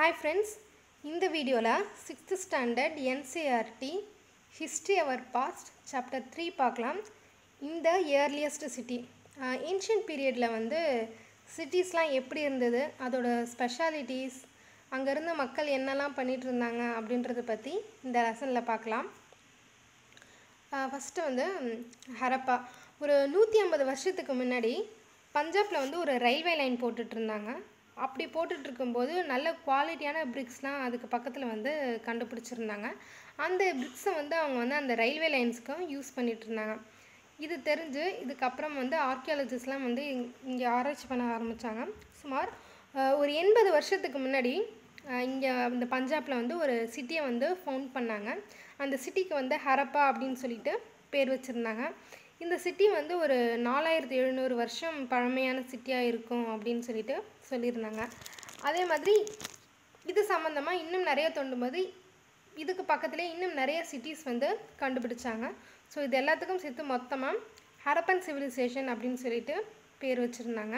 Hi friends இந்த வீடியோவில் sixth standard NCERT history our past chapter three பார்க்கலாம். இந்த இயர்லியஸ்ட் சிட்டி ஏன்ஷியன்ட் பீரியடில் வந்து சிட்டிஸ்லாம் எப்படி இருந்தது அதோட ஸ்பெஷாலிட்டிஸ் அங்கே இருந்த மக்கள் என்னெல்லாம் பண்ணிகிட்டு இருந்தாங்க அப்படின்றத பற்றி இந்த லெசனில் பார்க்கலாம். ஃபஸ்ட்டு வந்து ஹரப்பா. ஒரு நூற்றி ஐம்பது வருஷத்துக்கு முன்னாடி பஞ்சாபில் வந்து ஒரு ரயில்வே லைன் போட்டுட்ருந்தாங்க அப்படி போட்டுட்ருக்கும்போது நல்ல குவாலிட்டியான பிரிக்ஸ்லாம் அதுக்கு பக்கத்தில் வந்து கண்டுபிடிச்சிருந்தாங்க. அந்த பிரிக்ஸை வந்து அவங்க வந்து அந்த ரயில்வே லைன்ஸ்க்கும் யூஸ் பண்ணிகிட்டு இருந்தாங்க இது தெரிஞ்சு இதுக்கப்புறம் வந்து ஆர்கியாலஜிஸ்ட்லாம் வந்து இங்கே ஆராய்ச்சி பண்ண ஆரம்பித்தாங்க சுமார் ஒரு எண்பது வருஷத்துக்கு முன்னாடி இங்கே இந்த பஞ்சாபில் வந்து ஒரு சிட்டியை வந்து ஃபவுண்ட் பண்ணாங்க. அந்த சிட்டிக்கு வந்து ஹரப்பா அப்படின்னு சொல்லிட்டு பேர் வச்சுருந்தாங்க. இந்த சிட்டி வந்து ஒரு நாலாயிரத்தி எழுநூறு வருஷம் பழமையான சிட்டியாக இருக்கும் அப்படின்னு சொல்லிட்டு சொல்லியிருந்தாங்க. அதே மாதிரி இது சம்மந்தமாக இன்னும் நிறைய தோண்டும்போது இதுக்கு பக்கத்துலேயே இன்னும் நிறைய சிட்டிஸ் வந்து கண்டுபிடிச்சாங்க. ஸோ இது எல்லாத்துக்கும் சேர்த்து மொத்தமாக ஹரப்பன் சிவிலைசேஷன் அப்படின்னு சொல்லிட்டு பேர் வச்சுருந்தாங்க.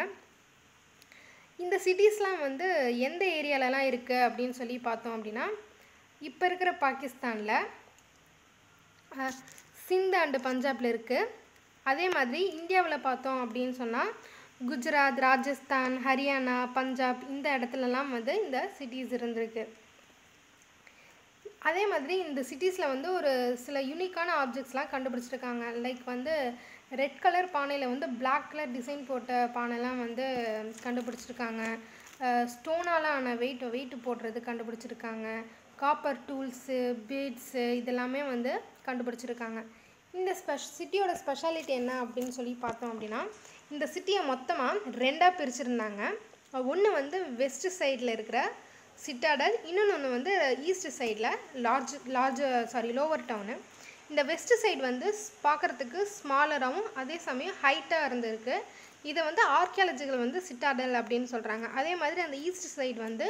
இந்த சிட்டிஸ்லாம் வந்து எந்த ஏரியாலலாம் இருக்குது அப்படின்னு சொல்லி பார்த்தோம் அப்படின்னா இப்போ இருக்கிற பாகிஸ்தானில் சிந்து சிந்த் அண்டு பஞ்சாபில் இருக்குது அதே மாதிரி இந்தியாவில் பார்த்தோம் அப்படின்னு சொன்னால் குஜராத் ராஜஸ்தான் ஹரியானா பஞ்சாப் இந்த இடத்துலலாம் வந்து இந்த சிட்டிஸ் இருந்திருக்கு. அதே மாதிரி இந்த சிட்டிஸில் வந்து ஒரு சில யூனிக்கான ஆப்ஜெக்ட்ஸ்லாம் கண்டுபிடிச்சிருக்காங்க. லைக் வந்து ரெட் கலர் பானையில் வந்து பிளாக் கலர் டிசைன் போட்ட பானைலாம் வந்து கண்டுபிடிச்சிருக்காங்க. ஸ்டோனால் ஆன வெயிட் வெயிட் போடுறது கண்டுபிடிச்சிருக்காங்க. காப்பர் டூல்ஸு பீட்ஸு இதெல்லாமே வந்து கண்டுபிடிச்சிருக்காங்க. இந்த ஸ்பெஷ் சிட்டியோட ஸ்பெஷாலிட்டி என்ன அப்படின்னு சொல்லி பார்த்தோம் அப்படின்னா இந்த சிட்டியை மொத்தமாக ரெண்டாக பிரிச்சிருந்தாங்க. ஒன்று வந்து வெஸ்ட் சைடில் இருக்கிற சிட்டாடல் இன்னொன்று ஒன்று வந்து ஈஸ்ட் சைடில் large large sorry lower town. இந்த வெஸ்ட் சைடு வந்து பார்க்குறதுக்கு ஸ்மாலராகவும் அதே சமயம் ஹைட்டாக இருந்திருக்கு. இதை வந்து ஆர்கியாலஜிகள் வந்து சிட்டாடல் அப்படின்னு சொல்கிறாங்க அதே மாதிரி அந்த ஈஸ்ட் சைடு வந்து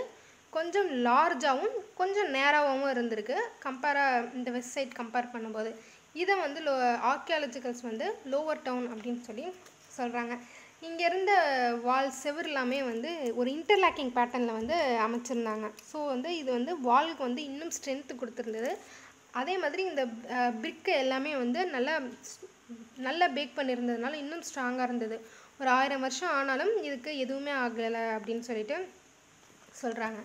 கொஞ்சம் லார்ஜாகவும் கொஞ்சம் நேராகவும் இருந்திருக்கு. கம்பேராக இந்த வெஸ்ட் சைட் கம்பேர் பண்ணும்போது. இதை வந்து லோ ஆர்கியாலஜிக்கல்ஸ் வந்து லோவர் டவுன் அப்படின்னு சொல்லி சொல்கிறாங்க இங்கே இருந்த வால் செவர் எல்லாமே வந்து ஒரு இன்டர்லாக்கிங் பேட்டர்னில் வந்து அமைச்சிருந்தாங்க. ஸோ வந்து இது வந்து வால்க்கு வந்து இன்னும் ஸ்ட்ரென்த்து கொடுத்துருந்தது. அதே மாதிரி இந்த பிரிக்கு எல்லாமே வந்து நல்லா நல்லா பேக் பண்ணியிருந்ததுனால இன்னும் ஸ்ட்ராங்காக இருந்தது. ஒரு ஆயிரம் வருஷம் ஆனாலும் இதுக்கு எதுவுமே ஆகலை அப்படின்னு சொல்லிட்டு சொல்கிறாங்க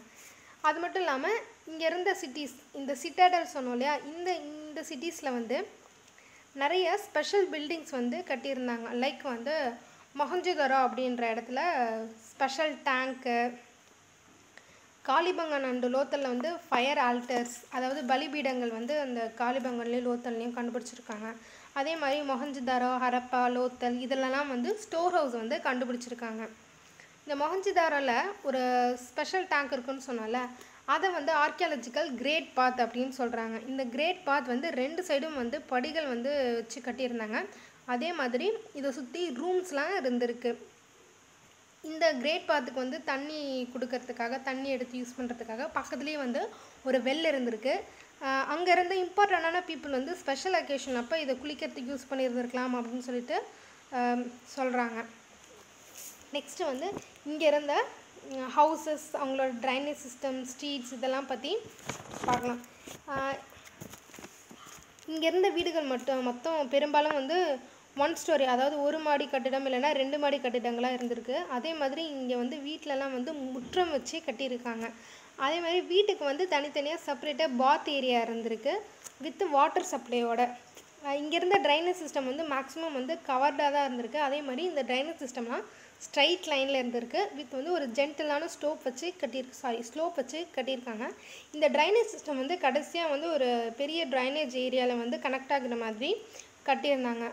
அது மட்டும் இல்லாமல் இங்கே இருந்த சிட்டிஸ் இந்த சிட்டாடல் சொன்னோம் இல்லையா? இந்த இந்த சிட்டிஸில் வந்து நிறைய ஸ்பெஷல் பில்டிங்ஸ் வந்து கட்டியிருந்தாங்க. லைக் வந்து மொஹஞ்சுதரோ அப்படின்ற இடத்துல ஸ்பெஷல் டேங்க்கு காளிபங்கன் அண்டு லோத்தலில் வந்து ஃபயர் ஆல்டர்ஸ் அதாவது பலிபீடங்கள் வந்து அந்த காளிபங்கன்லேயும் லோத்தல்லையும் கண்டுபிடிச்சிருக்காங்க. அதே மாதிரி மொஹஞ்சுதாரோ ஹரப்பா லோத்தல் இதிலலாம் வந்து ஸ்டோர் ஹவுஸ் வந்து கண்டுபிடிச்சிருக்காங்க. இந்த மொஹஞ்சுதாரோவில் ஒரு ஸ்பெஷல் டேங்க் இருக்குன்னு சொன்னால அதை வந்து ஆர்கியாலஜிக்கல் கிரேட் பாத் அப்படின்னு சொல்கிறாங்க இந்த கிரேட் பாத் வந்து ரெண்டு சைடும் வந்து படிகள் வந்து வச்சு கட்டியிருந்தாங்க. அதே மாதிரி இதை சுற்றி ரூம்ஸ்லாம் இருந்திருக்கு. இந்த கிரேட் பாத்துக்கு வந்து தண்ணி கொடுக்கறதுக்காக தண்ணி எடுத்து யூஸ் பண்ணுறதுக்காக பக்கத்துலேயே வந்து ஒரு வெல் இருந்திருக்கு. அங்கே இருந்த இம்பார்ட்டண்டான பீப்புள் வந்து ஸ்பெஷல் அக்கேஷன் அப்போ இதை குளிக்கிறதுக்கு யூஸ் பண்ணியிருந்திருக்கலாம் அப்படின்னு சொல்லிட்டு சொல்கிறாங்க நெக்ஸ்ட்டு வந்து இங்கே இருந்த ஹவுசஸ் அவங்களோட ட்ரைனேஜ் சிஸ்டம் ஸ்ட்ரீட்ஸ் இதெல்லாம் பற்றி பார்க்கலாம். இங்கே இருந்த வீடுகள் மட்டும் மொத்தம் பெரும்பாலும் வந்து ஒன் ஸ்டோரி அதாவது ஒரு மாடி கட்டிடம் இல்லைன்னா ரெண்டு மாடி கட்டிடங்களாக இருந்திருக்கு. அதே மாதிரி இங்கே வந்து வீட்டிலலாம் வந்து முற்றம் வச்சு கட்டியிருக்காங்க. அதே மாதிரி வீட்டுக்கு வந்து தனித்தனியாக செப்பரேட்டாக பாத் ஏரியா இருந்திருக்கு வித் வாட்டர் சப்ளையோட இங்கே இருந்த ட்ரைனேஜ் சிஸ்டம் வந்து மேக்ஸிமம் வந்து கவர்டாக தான் இருந்திருக்கு. அதே மாதிரி இந்த ட்ரைனேஜ் சிஸ்டம்லாம் ஸ்ட்ரைட் லைனில் இருந்திருக்கு. வித் வந்து ஒரு ஜென்டலான ஸ்டோப் வச்சு கட்டியிருக்கு. சாரி ஸ்லோப் வச்சு கட்டியிருக்காங்க. இந்த ட்ரைனேஜ் சிஸ்டம் வந்து கடைசியாக வந்து ஒரு பெரிய ட்ரைனேஜ் ஏரியாவில் வந்து கனெக்ட் ஆகுற மாதிரி கட்டியிருந்தாங்க.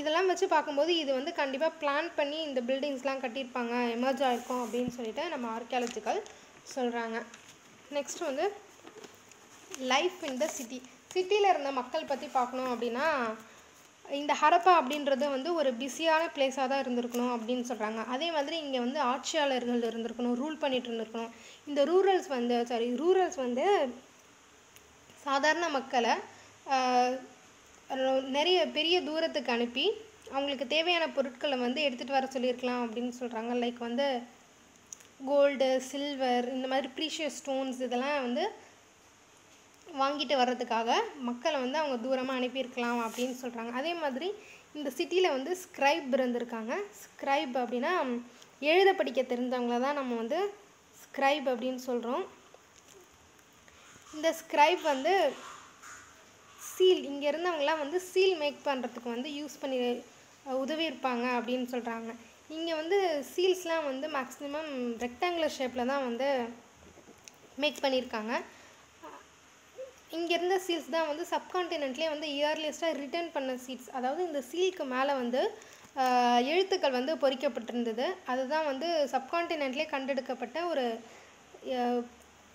இதெல்லாம் வச்சு பார்க்கும்போது இது வந்து கண்டிப்பாக பிளான் பண்ணி இந்த பில்டிங்ஸ்லாம் கட்டியிருப்பாங்க. எமர்ஜ் ஆகிருக்கும் அப்படின்னு சொல்லிட்டு நம்ம ஆர்கியாலஜிக்கல் சொல்கிறாங்க நெக்ஸ்ட் வந்து லைஃப் இன் த சிட்டி சிட்டியில் இருந்த மக்கள் பற்றி பார்க்கணும் அப்படின்னா இந்த ஹரப்பா அப்படின்றது வந்து ஒரு பிஸியான பிளேஸாக தான் இருந்திருக்கணும் அப்படின்னு சொல்கிறாங்க அதே மாதிரி இங்கே வந்து ஆட்சியாளர்கள் இருந்திருக்கணும் ரூல் பண்ணிட்டு இருந்திருக்கணும். இந்த ரூரல்ஸ் வந்து சாரி ரூரல்ஸ் வந்து சாதாரண மக்களை நிறைய பெரிய தூரத்துக்கு அனுப்பி அவங்களுக்கு தேவையான பொருட்களை வந்து எடுத்துகிட்டு வர சொல்லியிருக்கலாம் அப்படின்னு சொல்கிறாங்க லைக் வந்து கோல்டு சில்வர் இந்த மாதிரி ப்ரீஷியஸ் ஸ்டோன்ஸ் இதெல்லாம் வந்து வாங்கிட்டு வர்றதுக்காக மக்களை வந்து அவங்க தூரமாக அனுப்பியிருக்கலாம் அப்படின்னு சொல்கிறாங்க அதே மாதிரி இந்த சிட்டியில் வந்து ஸ்க்ரைப் இருந்திருக்காங்க. ஸ்க்ரைப் அப்படின்னா எழுத படிக்க தெரிஞ்சவங்கள தான் நம்ம வந்து ஸ்க்ரைப் அப்படின்னு சொல்கிறோம் இந்த ஸ்க்ரைப் வந்து சீல் இங்கே இருந்தவங்களாம் வந்து சீல் மேக் பண்ணுறதுக்கு வந்து யூஸ் பண்ணி உதவி இருப்பாங்க அப்படின்னு சொல்கிறாங்க இங்கே வந்து சீல்ஸ்லாம் வந்து மேக்ஸிமம் ரெக்டாங்குலர் ஷேப்பில் தான் வந்து மேக் பண்ணியிருக்காங்க. இங்கே இருந்த சீல்ஸ் தான் வந்து சப்கான்டினென்ட்லேயே வந்து இயர்லியஸ்ட்டாக ரிட்டர்ன் பண்ண சீட்ஸ் அதாவது இந்த சீலுக்கு மேலே வந்து எழுத்துக்கள் வந்து பொறிக்கப்பட்டிருந்தது. அதுதான் வந்து சப்கான்டினென்ட்லேயே கண்டெடுக்கப்பட்ட ஒரு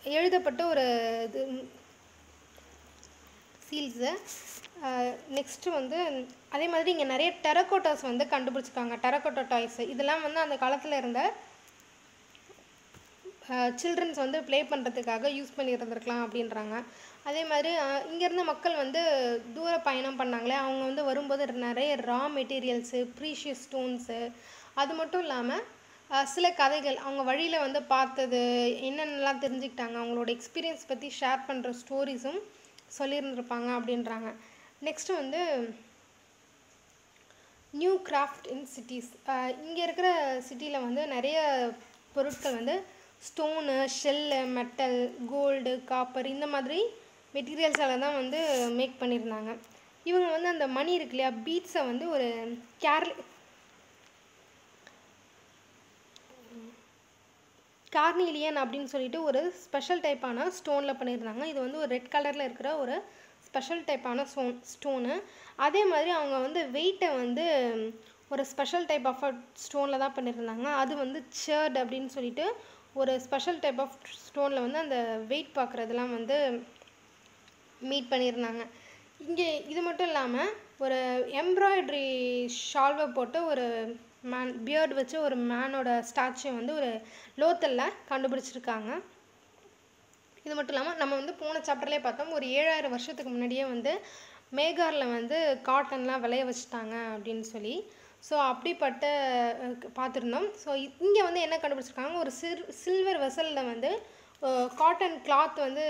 எழுதப்பட்ட ஒரு இது சீல்ஸு நெக்ஸ்ட்டு வந்து அதே மாதிரி இங்கே நிறைய டெரக்கோட்டாஸ் வந்து கண்டுபிடிச்சிருக்காங்க. டெரக்கோட்டா டாய்ஸு இதெல்லாம் வந்து அந்த காலத்தில் இருந்த சில்ட்ரன்ஸ் வந்து ப்ளே பண்ணுறதுக்காக யூஸ் பண்ணியிருந்திருக்கலாம் அப்படின்றாங்க. அதே மாதிரி இங்கேருந்து மக்கள் வந்து தூர பயணம் பண்ணாங்களே அவங்க வந்து வரும்போது நிறைய ரா மெட்டீரியல்ஸு ப்ரீஷியஸ் ஸ்டோன்ஸு அது மட்டும் இல்லாமல் சில கதைகள் அவங்க வழியில் வந்து பார்த்தது என்னென்னலாம் தெரிஞ்சுக்கிட்டாங்க அவங்களோட எக்ஸ்பீரியன்ஸ் பற்றி ஷேர் பண்ணுற ஸ்டோரிஸும் சொல்லியிருந்திருப்பாங்க அப்படின்றாங்க. நெக்ஸ்ட்டு வந்து நியூ கிராஃப்ட் இன் சிட்டிஸ் இங்கே இருக்கிற சிட்டியில் வந்து நிறைய பொருட்கள் வந்து stone shell metal gold copper இந்த மாதிரி மெட்டீரியல்ஸால் தான் வந்து மேக் பண்ணியிருந்தாங்க. இவங்க வந்து அந்த மணி இருக்கு இல்லையா பீட்ஸை வந்து ஒரு கேர் கார்னிலியன் அப்படின்னு சொல்லிட்டு ஒரு ஸ்பெஷல் டைப்பான ஸ்டோனில் பண்ணியிருந்தாங்க. இது வந்து ஒரு ரெட் கலரில் இருக்கிற ஒரு ஸ்பெஷல் டைப்பான ஸ்டோன் ஸ்டோனு. அதே மாதிரி அவங்க வந்து வெயிட்டை வந்து ஒரு ஸ்பெஷல் டைப் ஆஃப் ஸ்டோனில் தான் பண்ணியிருந்தாங்க. அது வந்து சேர்ட் அப்படின்னு சொல்லிட்டு ஒரு ஸ்பெஷல் டைப் ஆஃப் ஸ்டோனில் வந்து அந்த வெயிட் பார்க்குறதுலாம் வந்து மீட் பண்ணியிருந்தாங்க. இங்கே இது மட்டும் இல்லாமல் ஒரு எம்ப்ராய்டரி ஷால்வை போட்டு ஒரு மேன் பியர்டு வச்சு ஒரு மேனோட ஸ்டாச்சு வந்து ஒரு லோத்தலில் கண்டுபிடிச்சிருக்காங்க. இது மட்டும் இல்லாமல் நம்ம வந்து போன சாப்டர்லேயே பார்த்தோம் ஒரு ஏழாயிரம் வருஷத்துக்கு முன்னாடியே வந்து மேகாரில் வந்து காட்டன்லாம் விளைய வச்சுட்டாங்க அப்படின்னு சொல்லி. ஸோ அப்படிப்பட்ட பார்த்துருந்தோம். ஸோ இங்கே வந்து என்ன கண்டுபிடிச்சிருக்காங்க? ஒரு சில் சில்வர் வெசலில் வந்து காட்டன் கிளாத் வந்து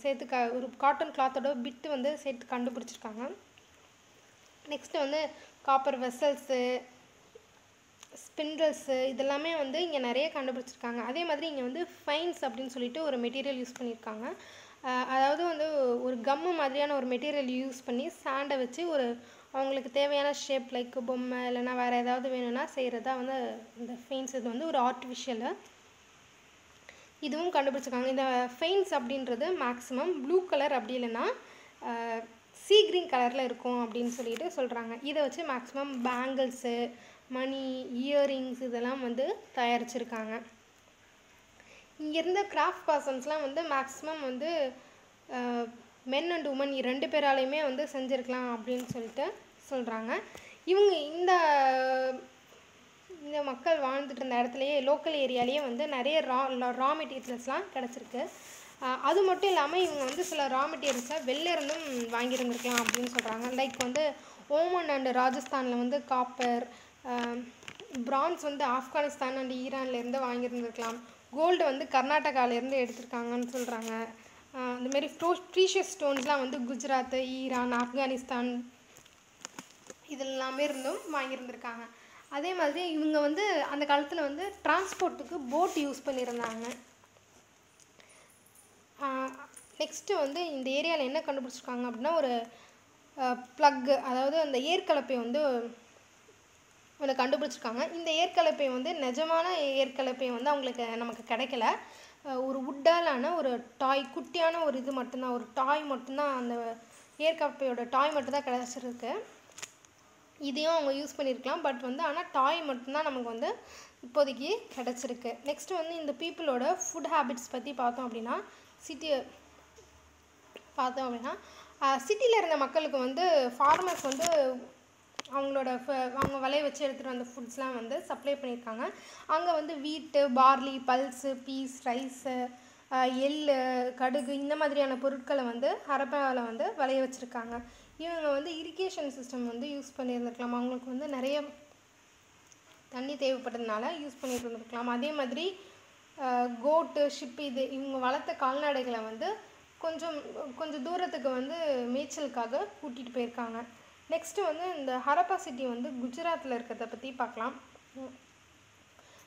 சேர்த்து க ஒரு காட்டன் கிளாத்தோட பிட்டு வந்து சேர்த்து கண்டுபிடிச்சிருக்காங்க. நெக்ஸ்ட்டு வந்து காப்பர் வெசல்ஸு ஸ்பிண்டில்ஸு இதெல்லாமே வந்து இங்கே நிறைய கண்டுபிடிச்சிருக்காங்க. அதே மாதிரி இங்கே வந்து ஃபைன்ஸ் அப்படின்னு சொல்லிட்டு ஒரு மெட்டீரியல் யூஸ் பண்ணியிருக்காங்க அதாவது வந்து ஒரு கம்மு மாதிரியான ஒரு மெட்டீரியல் யூஸ் பண்ணி சாண்டை வச்சு ஒரு அவங்களுக்கு தேவையான ஷேப் லைக் பொம்மை இல்லைன்னா வேறு ஏதாவது வேணும்னா செய்கிறதா வந்து இந்த ஃபெயின்ஸ் இது வந்து ஒரு ஆர்டிஃபிஷியலு இதுவும் கண்டுபிடிச்சிருக்காங்க. இந்த ஃபெயின்ஸ் அப்படின்றது மேக்ஸிமம் ப்ளூ கலர் அப்படி இல்லைன்னா சீ க்ரீன் கலரில் இருக்கும் அப்படின்னு சொல்லிட்டு சொல்கிறாங்க இதை வச்சு மேக்ஸிமம் பேங்கிள்ஸு மணி இயரிங்ஸ் இதெல்லாம் வந்து தயாரிச்சிருக்காங்க. இங்கே இருந்த கிராஃப்ட் பர்சன்ஸ்லாம் வந்து மேக்ஸிமம் வந்து மென் அண்ட் உமன் ரெண்டு பேராலையுமே வந்து செஞ்சுருக்கலாம் அப்படின்னு சொல்லிட்டு சொல்கிறாங்க இவங்க இந்த இந்த மக்கள் வாழ்ந்துட்டு இருந்த இடத்துலையே லோக்கல் ஏரியாலேயே வந்து நிறைய ரா ரா மெட்டீரியல்ஸ்லாம் கிடச்சிருக்கு. அது மட்டும் இல்லாமல் இவங்க வந்து சில ரா மெட்டீரியல்ஸை வெளிலிருந்தும் வாங்கியிருந்துருக்கலாம் அப்படின்னு சொல்கிறாங்க லைக் வந்து ஓமன் அண்டு ராஜஸ்தானில் வந்து காப்பர் பிரான்ஸ் வந்து ஆப்கானிஸ்தான் அண்ட் ஈரான்லேருந்து வாங்கியிருந்துருக்கலாம். கோல்டு வந்து கர்நாடகாவிலேருந்து எடுத்திருக்காங்கன்னு சொல்கிறாங்க அந்தமாரி ஃப்ரோ ஃப்ரீஷியஸ் ப்ரீஷியஸ் ஸ்டோன்ஸ்லாம் வந்து குஜராத் ஈரான் ஆப்கானிஸ்தான் இதெல்லாமே இருந்தும் வாங்கியிருந்திருக்காங்க. அதே மாதிரி இவங்க வந்து அந்த காலத்தில் வந்து டிரான்ஸ்போர்ட்டுக்கு போட் யூஸ் பண்ணியிருந்தாங்க. நெக்ஸ்ட்டு வந்து இந்த ஏரியாவில் என்ன கண்டுபிடிச்சிருக்காங்க அப்படின்னா ஒரு ப்ளக்கு அதாவது அந்த ஏற்கலப்பை வந்து ஒன்று கண்டுபிடிச்சிருக்காங்க. இந்த ஏற்கலப்பை வந்து நிஜமான ஏற்கலப்பை வந்து அவங்களுக்கு நமக்கு கிடைக்கல. ஒரு உட்டாலான ஒரு டாய் குட்டியான ஒரு இது மட்டும்தான் ஒரு டாய் மட்டும்தான் அந்த ஏற்கலப்பையோட டாய் மட்டும்தான் கிடச்சிருக்கு. இதையும் அவங்க யூஸ் பண்ணியிருக்கலாம் பட் வந்து ஆனால் டாய் மட்டும்தான் நமக்கு வந்து இப்போதைக்கு கிடச்சிருக்கு. நெக்ஸ்ட்டு வந்து இந்த பீப்புளோட ஃபுட் ஹேபிட்ஸ் பற்றி பார்த்தோம் அப்படின்னா சிட்டி பார்த்தோம் அப்படின்னா சிட்டியில் இருந்த மக்களுக்கு வந்து ஃபார்மர்ஸ் வந்து அவங்களோட ஃப- அவங்க விளைய வச்சு எடுத்துகிட்டு வந்த ஃபுட்ஸ்லாம் வந்து சப்ளை பண்ணியிருக்காங்க அங்கே வந்து வீட்டு பார்லி பல்ஸு பீஸ் ரைஸு எள் கடுகு இந்த மாதிரியான பொருட்களை வந்து ஹரப்பாவில் வந்து விளைய வச்சுருக்காங்க. இவங்க வந்து இரிகேஷன் சிஸ்டம் வந்து யூஸ் பண்ணியிருந்துருக்கலாம். அவங்களுக்கு வந்து நிறைய தண்ணி தேவைப்பட்டதுனால யூஸ் பண்ணிட்டு இருந்திருக்கலாம் அதே மாதிரி கோட்டு ஷிப் இது இவங்க வளர்த்த கால்நடைகளை வந்து கொஞ்சம் கொஞ்சம் தூரத்துக்கு வந்து மேய்ச்சலுக்காக கூட்டிகிட்டு போயிருக்காங்க. நெக்ஸ்ட்டு வந்து இந்த ஹரப்பா சிட்டி வந்து குஜராத்தில் இருக்கிறத பற்றி பார்க்கலாம்.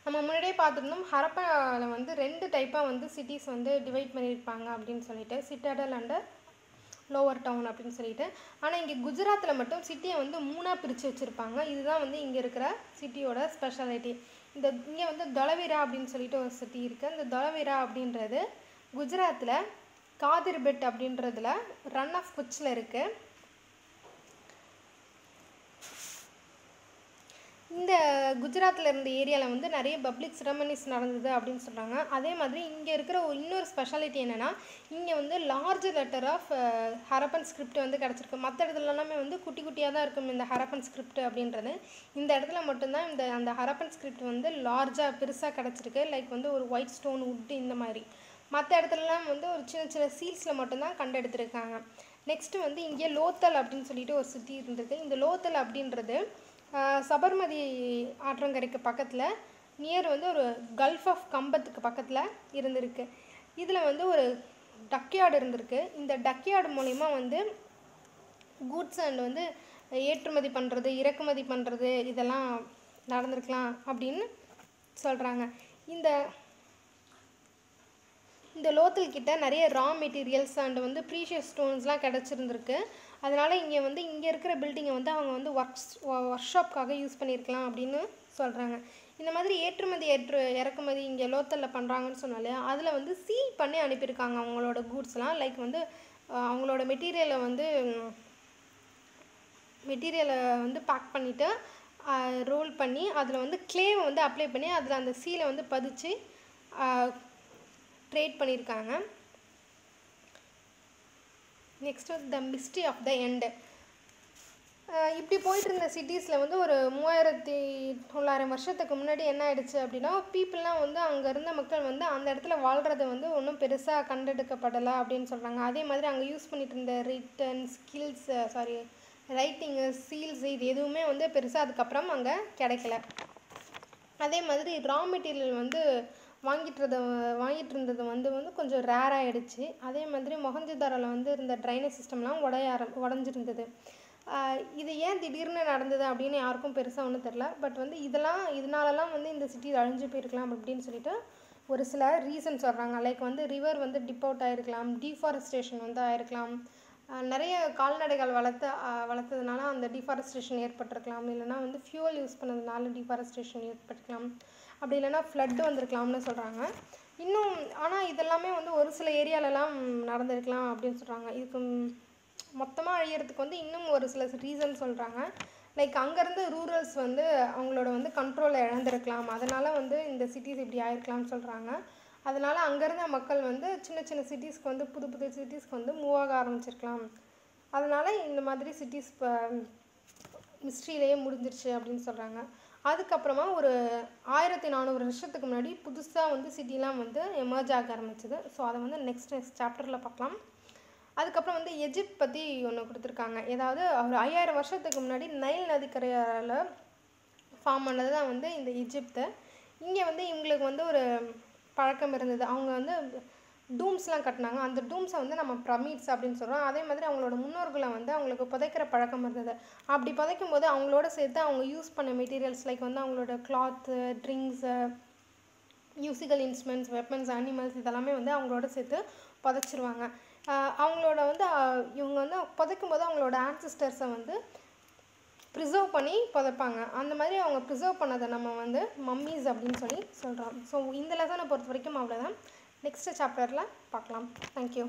நம்ம முன்னாடியே பார்த்துருந்தோம் ஹரப்பாவில் வந்து ரெண்டு டைப்பாக வந்து சிட்டிஸ் வந்து டிவைட் பண்ணியிருப்பாங்க அப்படின்னு சொல்லிட்டு சிட்டடல் அண்டு லோவர் டவுன் அப்படின்னு சொல்லிட்டு. ஆனால் இங்கே குஜராத்தில் மட்டும் சிட்டியை வந்து மூணாக பிரித்து வச்சுருப்பாங்க. இதுதான் வந்து இங்கே இருக்கிற சிட்டியோட ஸ்பெஷாலிட்டி இந்த இங்கே வந்து தொலவீரா அப்படின்னு சொல்லிட்டு ஒரு சிட்டி இருக்குது இந்த தொலவீரா அப்படின்றது குஜராத்தில் காதிர்பெட் அப்படின்றதுல ரன் ஆஃப் குச்சில் இருக்குது இந்த குஜராத்தில் இருந்த ஏரியாவில் வந்து நிறைய பப்ளிக் செரமனிஸ் நடந்தது அப்படின்னு சொல்கிறாங்க அதே மாதிரி இங்கே இருக்கிற ஒரு இன்னொரு ஸ்பெஷாலிட்டி என்னென்னா இங்கே வந்து large letter of Harappan script வந்து கிடச்சிருக்கு. மற்ற இடத்துல எல்லாமே வந்து குட்டி குட்டியாக தான் இருக்கும் இந்த ஹரப்பன் ஸ்கிரிப்ட் அப்படின்றது. இந்த இடத்துல மட்டும்தான் இந்த அந்த ஹரப்பன் ஸ்கிரிப்ட் வந்து லார்ஜாக பெருசாக கிடச்சிருக்கு. லைக் வந்து ஒரு ஒயிட் ஸ்டோன் உட்டு இந்த மாதிரி. மற்ற இடத்துலலாம் வந்து ஒரு சின்ன சின்ன சீல்ஸில் மட்டும்தான் கண்டெடுத்துருக்காங்க. நெக்ஸ்ட்டு வந்து இங்கே லோத்தல் அப்படின்னு சொல்லிட்டு ஒரு சிட்டி இருந்திருக்கு இந்த லோத்தல் அப்படின்றது சபர்மதி ஆற்றங்கரைக்கு பக்கத்தில் நியர் வந்து ஒரு கல்ஃப் ஆஃப் கம்பத்துக்கு பக்கத்தில் இருந்திருக்கு. இதில் வந்து ஒரு டக்யார்டு இருந்திருக்கு. இந்த டக்யார்டு மூலிமா வந்து கூட்ஸ் அண்ட் வந்து ஏற்றுமதி பண்ணுறது இறக்குமதி பண்ணுறது இதெல்லாம் நடந்திருக்கலாம் அப்படின்னு சொல்கிறாங்க இந்த இந்த லோத்தல் கிட்ட நிறைய ரா மெட்டீரியல்ஸ் அண்ட் வந்து ப்ரீஷியஸ் ஸ்டோன்ஸ்லாம் கிடச்சிருந்துருக்கு. அதனால் இங்கே வந்து இங்கே இருக்கிற பில்டிங்கை வந்து அவங்க வந்து ஒர்க்ஸ் ஒர்க் ஷாப்க்காக யூஸ் பண்ணியிருக்கலாம் அப்படின்னு சொல்கிறாங்க இந்த மாதிரி ஏற்றுமதி ஏற்று இறக்குமதி இங்கே லோத்தலில் பண்ணுறாங்கன்னு சொன்னாலே அதில் வந்து சீல் பண்ணி அனுப்பியிருக்காங்க அவங்களோட கூட்ஸ்லாம் லைக் வந்து அவங்களோட மெட்டீரியலை வந்து மெட்டீரியலை வந்து பேக் பண்ணிவிட்டு ரோல் பண்ணி அதில் வந்து கிளேவை வந்து அப்ளை பண்ணி அதில் அந்த சீலை வந்து பதிச்சு ட்ரேட் பண்ணியிருக்காங்க. நெக்ஸ்ட் வந்து the mystery of the end இப்படி போயிட்டு இருந்த சிட்டிஸில் வந்து ஒரு மூவாயிரத்தி தொள்ளாயிரம் வருஷத்துக்கு முன்னாடி என்ன ஆயிடுச்சு அப்படின்னா பீப்புளெலாம் வந்து அங்கே இருந்த மக்கள் வந்து அந்த இடத்துல வாழ்கிறத வந்து ஒன்றும் பெருசாக கண்டெடுக்கப்படலை அப்படின்னு சொல்கிறாங்க அதே மாதிரி அங்கே யூஸ் பண்ணிட்டு இருந்த written skills sorry writing seals இது எதுவுமே வந்து பெருசாக அதுக்கப்புறம் அங்கே கிடைக்கல. அதே மாதிரி ரா மெட்டீரியல் வந்து வாங்கிட்டு வாங்கிட்டு இருந்தது வந்து வந்து கொஞ்சம் ரேர் ஆகிடுச்சு அதே மாதிரி மொஹஞ்சதாரோவில் வந்து இருந்த ட்ரைனேஜ் சிஸ்டம்லாம் உடைய ஆரம் உடஞ்சிருந்தது. இது ஏன் திடீர்னு நடந்தது அப்படின்னு யாருக்கும் பெருசாக ஒன்றும் தெரில பட் வந்து இதெல்லாம் இதனாலலாம் வந்து இந்த சிட்டி அழிஞ்சு போயிருக்கலாம் அப்படின்னு சொல்லிட்டு ஒரு சில ரீசன் சொல்கிறாங்க லைக் வந்து ரிவர் வந்து டிப் அவுட் ஆகிருக்கலாம் டீஃபாரஸ்டேஷன் வந்து ஆயிருக்கலாம். நிறைய கால்நடைகள் வளர்த்த வளர்த்ததுனால அந்த டிஃபாரஸ்டேஷன் ஏற்பட்டிருக்கலாம். இல்லைனா வந்து ஃபியூவல் யூஸ் பண்ணதுனால டிஃபாரஸ்டேஷன் ஏற்பட்டிருக்கலாம். அப்படி இல்லைன்னா ஃப்ளட்டு வந்திருக்கலாம்னு சொல்கிறாங்க இன்னும் ஆனால் இதெல்லாமே வந்து ஒரு சில ஏரியாலலாம் நடந்திருக்கலாம் அப்படின்னு சொல்கிறாங்க இதுக்கு மொத்தமாக அழியறதுக்கு வந்து இன்னும் ஒரு சில ரீசன் சொல்கிறாங்க லைக் அங்கேருந்து ரூரல்ஸ் வந்து அவங்களோட வந்து கண்ட்ரோலை இழந்திருக்கலாம். அதனால் வந்து இந்த சிட்டிஸ் இப்படி ஆயிருக்கலாம்னு சொல்கிறாங்க அதனால் அங்கேருந்த மக்கள் வந்து சின்ன சின்ன சிட்டிஸ்க்கு வந்து புது புது சிட்டிஸ்க்கு வந்து மூவ் ஆக ஆரம்பிச்சிருக்கலாம். அதனால் இந்த மாதிரி சிட்டிஸ் இப்போ மிஸ்ட்ரியிலேயே முடிஞ்சிருச்சு அப்படின்னு சொல்கிறாங்க அதுக்கப்புறமா ஒரு ஆயிரத்தி நானூறு வருஷத்துக்கு முன்னாடி புதுசாக வந்து சிட்டிலாம் வந்து எமர்ஜ் ஆக ஆரம்பிச்சது. ஸோ அதை வந்து நெக்ஸ்ட் நெக்ஸ்ட் சாப்டரில் பார்க்கலாம். அதுக்கப்புறம் வந்து எஜிப்ட் பற்றி ஒன்று கொடுத்துருக்காங்க. ஏதாவது ஒரு ஐயாயிரம் வருஷத்துக்கு முன்னாடி நைல் நதிக்கரையால் ஃபார்ம் ஆனது தான் வந்து இந்த எஜிப்து. இங்கே வந்து இவங்களுக்கு வந்து ஒரு பழக்கம் இருந்தது. அவங்க வந்து டூம்ஸ்லாம் கட்டினாங்க. அந்த டூம்ஸை வந்து நம்ம பிரமிட்ஸ் அப்படின்னு சொல்கிறோம் அதே மாதிரி அவங்களோட முன்னோர்களை வந்து அவங்களுக்கு புதைக்கிற பழக்கம் இருந்தது. அப்படி புதைக்கும் போது அவங்களோட சேர்த்து அவங்க யூஸ் பண்ண மெட்டீரியல்ஸ் லைக் வந்து அவங்களோட cloth drinks musical instruments weapons animals இதெல்லாமே வந்து அவங்களோட சேர்த்து புதைச்சிருவாங்க. அவங்களோட வந்து இவங்க வந்து புதைக்கும் போது அவங்களோட ஆன்சிஸ்டர்ஸை வந்து ப்ரிசர்வ் பண்ணி புதைப்பாங்க. அந்த மாதிரி அவங்க ப்ரிசர்வ் பண்ணதை நம்ம வந்து மம்மீஸ் அப்படின்னு சொல்லி சொல்கிறோம் ஸோ இந்த லெசனை பொறுத்த வரைக்கும் அவ்வளோதான் நெக்ஸ்ட் சாப்டரில் பார்க்கலாம். தேங்க்யூ